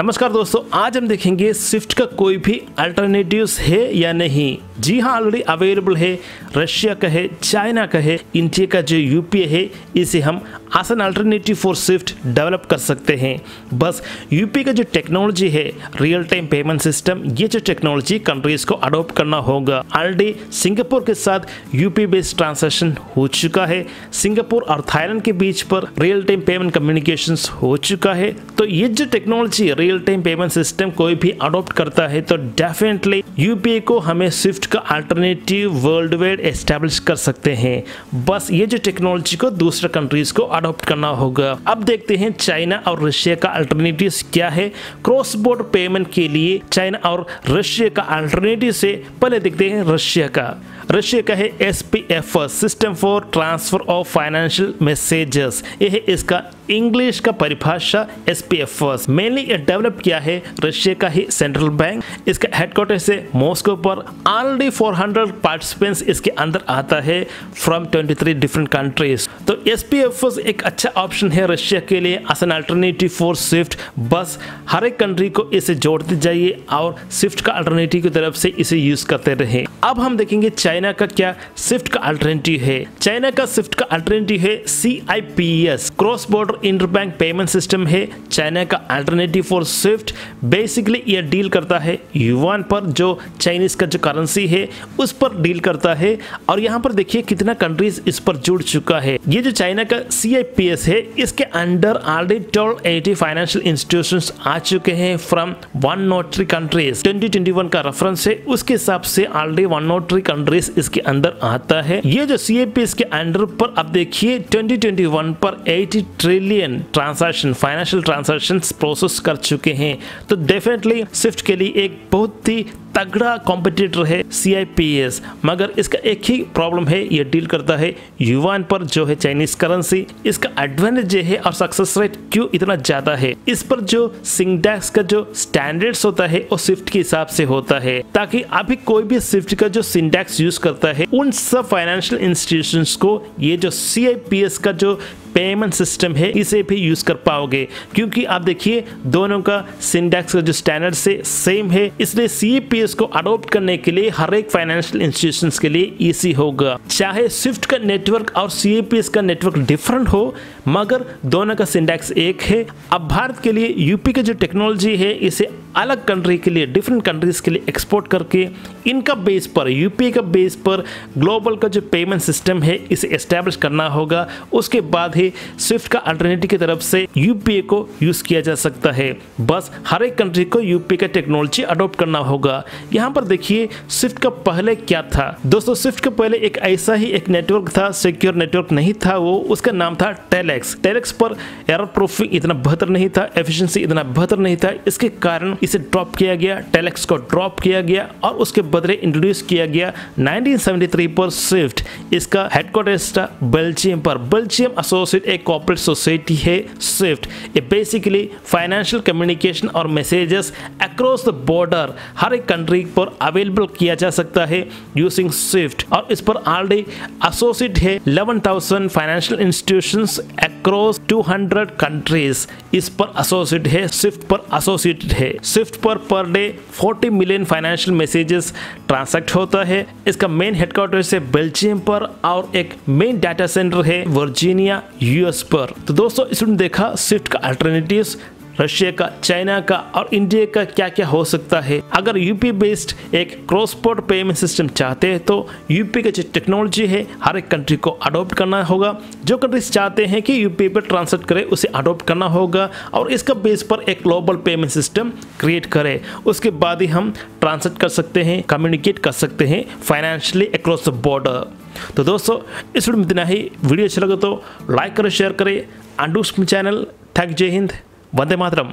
नमस्कार दोस्तों, आज हम देखेंगे स्विफ्ट का कोई भी अल्टरनेटिव्स है या नहीं। जी हाँ ऑलरेडी अवेलेबल है। रशिया का है चाइना का है इंडिया का जो यूपीए है, इसे हम आसान अल्टरनेटिव फॉर स्विफ्ट डेवलप कर सकते हैं। बस यूपी का जो टेक्नोलॉजी है रियल टाइम पेमेंट सिस्टम ये जो टेक्नोलॉजी कंट्रीज़ को अडोप्ट करना होगा। ऑलरेडी सिंगापुर के साथ यूपी बेस्ड ट्रांजेक्शन हो चुका है। सिंगापुर और थाईलैंड के बीच पर रियल टाइम पेमेंट कम्युनिकेशन हो चुका है। तो ये जो टेक्नोलॉजी टाइम पेमेंट सिस्टम कोई भी अडोप्ट करता है तो डेफिनेटली यूपीए को हमें स्विफ्ट का अल्टरनेटिव वर्ल्ड वाइड एस्टेब्लिश कर सकते हैं। बस ये जो टेक्नोलॉजी को दूसरे कंट्रीज़ को अडोप्ट करना होगा। अब देखते हैं चाइना और रशिया का अल्टरनेटिव क्या है। क्रॉस बोर्डर पेमेंट के लिए चाइना और रशिया का अल्टरनेटिव से पहले देखते हैं रशिया का। रशिया का है S system for transfer of financial messages ये है इसका इंग्लिश का परिभाषा एस पी एफ़ मेनली ये डेवलप किया है रशिया का ही सेंट्रल बैंक इसका हेडक्वार्टर से मॉस्को पर ऑलरेडी 400 पार्टिसिपेंट्स इसके अंदर आता है फ्रॉम 23 डिफरेंट कंट्रीज़ तो एस पी एफ़ एक अच्छा ऑप्शन है रशिया के लिए. As an alternative for SWIFT बस हर एक कंट्री को इसे जोड़ते जाइए और स्विफ्ट का अल्टरनेटिव की तरफ़ से इसे यूज़ करते रहे. अब हम देखेंगे चाइना का क्या स्विफ्ट का अल्टरनेटिव है. चाइना का स्विफ्ट का अल्टरनेटिव है C I P S cross border interbank payment system है। चाइना का अल्टरनेटिव फॉर स्विफ्ट बेसिकली ये डील करता है युवान पर, जो चाइनीज़ का जो करेंसी है, उस पर डील करता है। और यहाँ पर देखिए कितना कंट्रीज़ इस पर जुड़ चुका है। ये जो चाइना का सीआईपीएस है, इसके under already twelve eighty financial institution आ चुके हैं from one nought three countries twenty का रेफरेंस है, उसके हिसाब से already one nought three countries इसके अंदर आता है। ये जो सी के अंडर पर, अब देखिए ट्वेंटी पर eighty trillion transaction financial transactions process कर चुके हैं। तो डेफिनेटली स्विफ्ट के लिए एक बहुत ही तगड़ा कॉम्पिटिटर है सी मगर इसका एक ही प्रॉब्लम है, ये डील करता है युवान पर, जो है चाइनीज़ करेंसी इसका एडवांटेज है और सक्सेस रेट क्यों इतना ज़्यादा है? इस पर जो सिंगडेक्स का जो स्टैंडर्ड्स होता है, वो स्विफ्ट के हिसाब से होता है। ताकि अभी कोई भी स्विफ्ट का जो सिंडेक्स यूज़ करता है, उन सब फाइनेंशियल इंस्टीट्यूशन को ये जो सी का जो पेमेंट सिस्टम है, इसे भी यूज़ कर पाओगे। क्योंकि आप देखिए, दोनों का सिंडेक्स का जो स्टैंडर्ड से सेम है। इसलिए सीपीएस को अडोप्ट करने के लिए हर एक फाइनेंशियल इंस्टीट्यूशन के लिए ईसी होगा। चाहे स्विफ्ट का नेटवर्क और सीएपीएस का नेटवर्क डिफरेंट हो, मगर दोनों का सिंडेक्स एक है। अब भारत के लिए यूपी का जो टेक्नोलॉजी है, इसे अलग कंट्री के लिए डिफरेंट कंट्रीज़ के लिए एक्सपोर्ट करके, इनका बेस पर यूपी का बेस पर ग्लोबल का जो पेमेंट सिस्टम है, इसे एस्टेब्लिश करना होगा। उसके बाद ही स्विफ्ट का अल्टरनेटिव की तरफ़ से यूपीए को यूज़ किया जा सकता है। बस हर एक कंट्री को यूपी का टेक्नोलॉजी अडोप्ट करना होगा। यहाँ पर देखिए स्विफ्ट का पहले क्या था? दोस्तों स्विफ्ट का पहले एक ऐसा ही एक नेटवर्क था सिक्योर नेटवर्क नहीं था वो। उसका नाम था टेलेक्स टेलेक्स पर एरर प्रूफिंग इतना बेहतर नहीं था एफिशिएंसी इतना बेहतर नहीं था। इसके कारण इसे ड्रॉप किया गया टेलेक्स को ड्रॉप किया गया और उसके बदले इंट्रोड्यूस किया गया 1973 पर स्विफ्ट इसका हेडक्वार्टर्स था बेल्जियम पर। बेल्जियम एसोसिएट एक कॉर्पोरेट सोसाइटी है स्विफ्ट ये बेसिकली फाइनेंशियल कम्युनिकेशन और मैसेजेस अक्रॉस द बॉर्डर हर एक कंट्री पर अवेलेबल किया जा सकता है यूजिंग स्विफ्ट और इस पर ऑलरेडी एसोसिएट है 11,000 फाइनेंशियल इंस्टीट्यूशंस अक्रॉस 200 कंट्रीज़ इस पर एसोसिएट है स्विफ्ट पर एसोसिएटेड है। स्विफ्ट पर per day 40 million financial messages transact होता है। इसका मेन हेडक्वार्टर से बेल्जियम पर और एक मेन डाटा सेंटर है वर्जीनिया यूएस पर। तो दोस्तों इसमें देखा स्विफ्ट का अल्टरनेटिव रशिया का, चाइना का और इंडिया का क्या क्या हो सकता है? अगर यूपी बेस्ड एक क्रॉस पोर्ट पेमेंट सिस्टम चाहते हैं तो यूपी का जो टेक्नोलॉजी है, हर एक कंट्री को अडोप्ट करना होगा। जो कंट्रीज़ चाहते हैं कि यूपी पर ट्रांसलेट करे, उसे अडोप्ट करना होगा और इसका बेस पर एक ग्लोबल पेमेंट सिस्टम क्रिएट करे। उसके बाद ही हम ट्रांसलेट कर सकते हैं कम्युनिकेट कर सकते हैं फाइनेंशियली अक्रॉस द बॉर्डर तो दोस्तों, इस वीडियो में इतना ही। वीडियो अच्छा लगे तो लाइक करें शेयर करें। अंडूस चैनल थैंक जय हिंद వందే మాత్రం